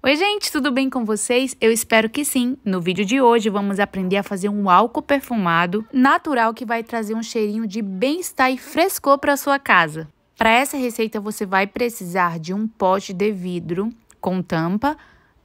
Oi, gente, tudo bem com vocês? Eu espero que sim. No vídeo de hoje vamos aprender a fazer um álcool perfumado natural que vai trazer um cheirinho de bem-estar e frescor para sua casa. Para essa receita você vai precisar de um pote de vidro com tampa,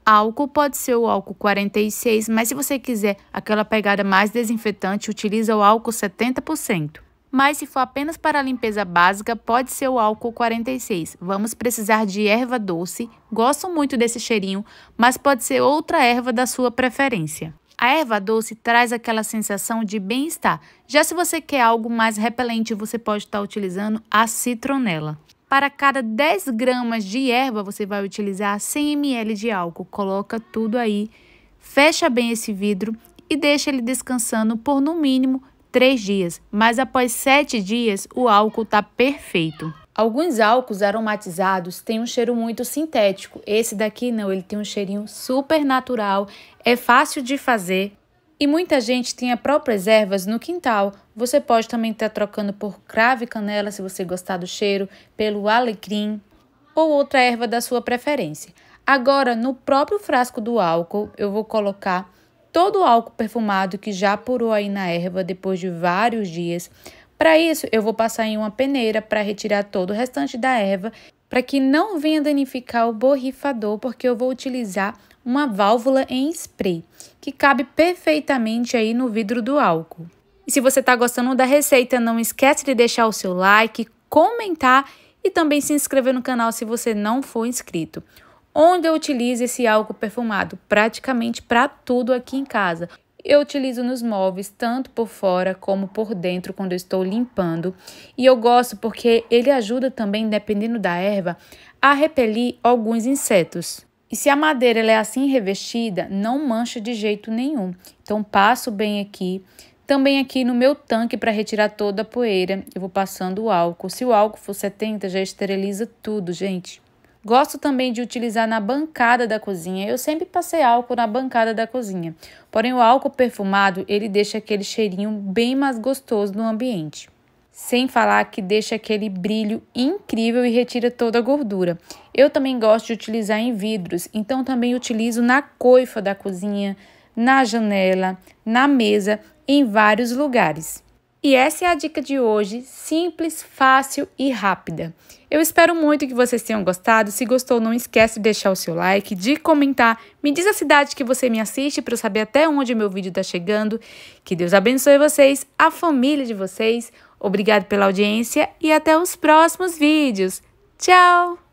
álcool pode ser o álcool 46, mas se você quiser aquela pegada mais desinfetante, utiliza o álcool 70% mas se for apenas para a limpeza básica, pode ser o álcool 46. Vamos precisar de erva doce, gosto muito desse cheirinho, mas pode ser outra erva da sua preferência. A erva doce traz aquela sensação de bem-estar. Já se você quer algo mais repelente, você pode estar utilizando a citronela. Para cada 10 gramas de erva, você vai utilizar 100 ml de álcool. Coloca tudo aí, fecha bem esse vidro e deixa ele descansando por no mínimo três dias, mas após sete dias o álcool está perfeito. Alguns álcools aromatizados têm um cheiro muito sintético. Esse daqui não, ele tem um cheirinho super natural, é fácil de fazer. E muita gente tem as próprias ervas no quintal. Você pode também estar tá trocando por cravo e canela, se você gostar do cheiro, pelo alecrim ou outra erva da sua preferência. Agora, no próprio frasco do álcool, eu vou colocar todo o álcool perfumado que já apurou aí na erva depois de vários dias. Para isso, eu vou passar em uma peneira para retirar todo o restante da erva, para que não venha danificar o borrifador, porque eu vou utilizar uma válvula em spray, que cabe perfeitamente aí no vidro do álcool. E se você está gostando da receita, não esquece de deixar o seu like, comentar e também se inscrever no canal se você não for inscrito onde eu utilizo esse álcool perfumado praticamente para tudo aqui em casa. Eu utilizo nos móveis, tanto por fora como por dentro, quando eu estou limpando. E eu gosto porque ele ajuda também, dependendo da erva, a repelir alguns insetos. E se a madeira é assim revestida, não mancha de jeito nenhum. Então, passo bem aqui. Também aqui no meu tanque para retirar toda a poeira, eu vou passando o álcool. Se o álcool for 70, já esteriliza tudo, gente. Gosto também de utilizar na bancada da cozinha. Eu sempre passei álcool na bancada da cozinha. Porém, o álcool perfumado, ele deixa aquele cheirinho bem mais gostoso no ambiente. Sem falar que deixa aquele brilho incrível e retira toda a gordura. Eu também gosto de utilizar em vidros, então também utilizo na coifa da cozinha, na janela, na mesa, em vários lugares. E essa é a dica de hoje, simples, fácil e rápida. Eu espero muito que vocês tenham gostado. Se gostou, não esquece de deixar o seu like, de comentar. Me diz a cidade que você me assiste para eu saber até onde o meu vídeo está chegando. Que Deus abençoe vocês, a família de vocês. Obrigado pela audiência e até os próximos vídeos. Tchau!